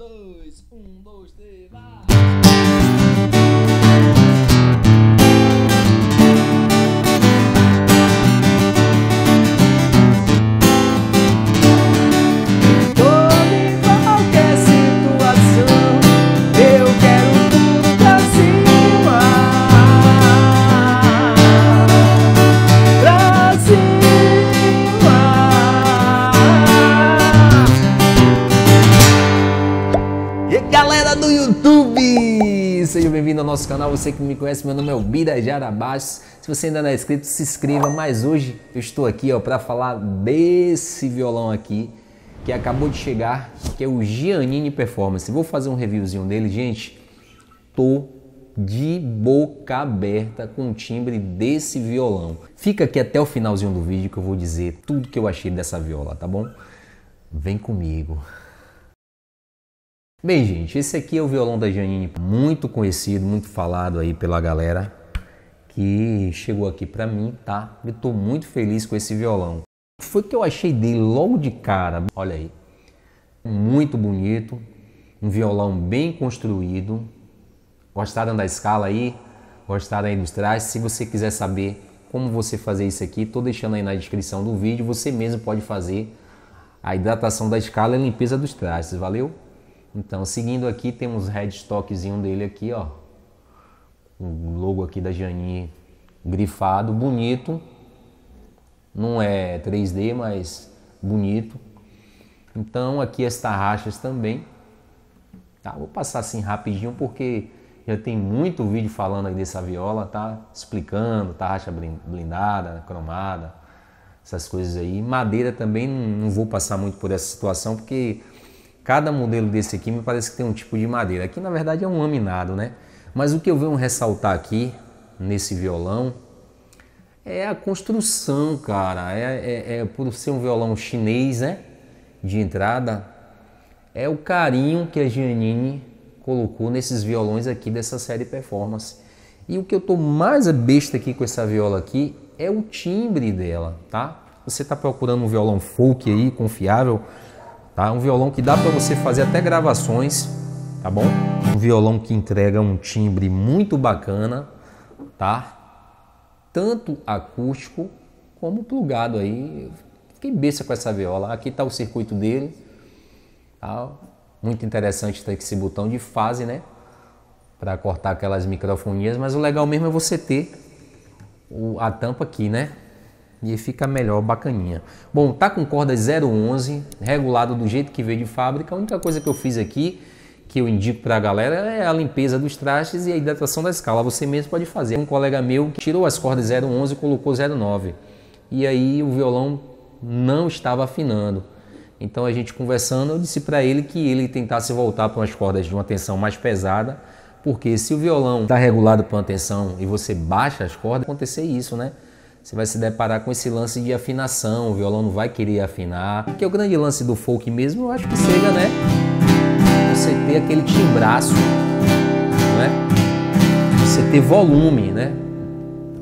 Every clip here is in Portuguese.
dois, um, dois, três, vai! Galera do YouTube! Seja bem-vindo ao nosso canal. Você que me conhece, meu nome é Birajara Abaixo. Se você ainda não é inscrito, se inscreva. Mas hoje eu estou aqui ó para falar desse violão aqui que acabou de chegar, que é o Giannini Performance. Vou fazer um reviewzinho dele, gente. Tô de boca aberta com o timbre desse violão. Fica aqui até o finalzinho do vídeo que eu vou dizer tudo que eu achei dessa viola, tá bom? Vem comigo. Bem, gente, esse aqui é o violão da Janine, muito conhecido, muito falado aí pela galera que chegou aqui para mim, tá? Eu tô muito feliz com esse violão. O que foi que eu achei dele logo de cara? Olha aí. Muito bonito, um violão bem construído. Gostaram da escala aí? Gostaram aí dos trajes? Se você quiser saber como você fazer isso aqui, tô deixando aí na descrição do vídeo, você mesmo pode fazer a hidratação da escala e a limpeza dos trajes, valeu? Então, seguindo aqui, temos headstockzinho dele aqui, ó. O logo aqui da Janine grifado, bonito. Não é 3D, mas bonito. Então, aqui as tarraxas também. Tá, vou passar assim rapidinho porque já tem muito vídeo falando aí dessa viola, tá? Explicando, tarraxa blindada, cromada, essas coisas aí. Madeira também não vou passar muito por essa situação porque Cada modelo desse aqui me parece que tem um tipo de madeira. Aqui na verdade é um laminado, né? Mas o que eu venho ressaltar aqui nesse violão é a construção, cara. É, é, é, por ser um violão chinês, né? De entrada, é o carinho que a Giannini colocou nesses violões aqui dessa série Performance. E o que eu tô mais besta aqui com essa viola aqui é o timbre dela, tá? Você está procurando um violão folk aí, confiável, Tá? Um violão que dá para você fazer até gravações, tá bom? Um violão que entrega um timbre muito bacana, tá? Tanto acústico como plugado aí. Fiquei besta com essa viola. Aqui está o circuito dele, tá? Muito interessante ter esse botão de fase, né? Para cortar aquelas microfonias, mas o legal mesmo é você ter a tampa aqui, né? E fica melhor, bacaninha. Bom, tá com corda 011, regulado do jeito que veio de fábrica. A única coisa que eu fiz aqui, que eu indico para a galera, é a limpeza dos trastes e a hidratação da escala. Você mesmo pode fazer. Um colega meu que tirou as cordas 011 e colocou 09. E aí o violão não estava afinando. Então a gente conversando, eu disse para ele que ele tentasse voltar para umas cordas de uma tensão mais pesada, porque se o violão está regulado para uma tensão e você baixa as cordas, acontecer isso, né? Você vai se deparar com esse lance de afinação, o violão não vai querer afinar. Porque o grande lance do folk mesmo, eu acho que seja, né? Você ter aquele timbraço, né? Você ter volume, né?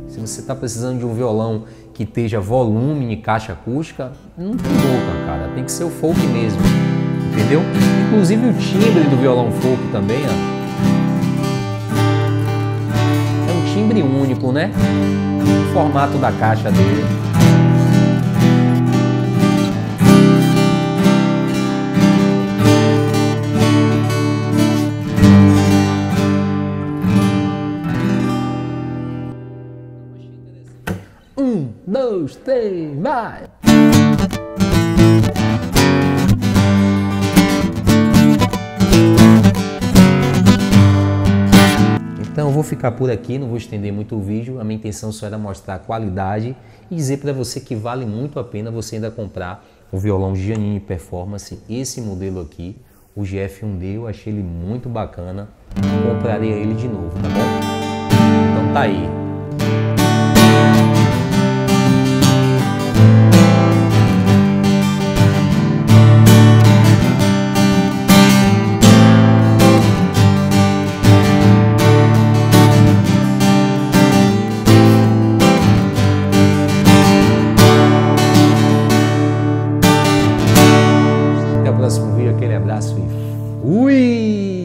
Se você está precisando de um violão que esteja volume em caixa acústica, não tem boca, cara. Tem que ser o folk mesmo, entendeu? Inclusive o timbre do violão folk também, ó. Único, né? o formato da caixa dele. Um, dois, três, vai! Então eu vou ficar por aqui, não vou estender muito o vídeo. A minha intenção só era mostrar a qualidade e dizer para você que vale muito a pena você ainda comprar o violão Giannini Performance, esse modelo aqui, o GF1D, eu achei ele muito bacana. Compraria ele de novo, tá bom? Então tá aí. Próximo vídeo. Aquele abraço e! Fui!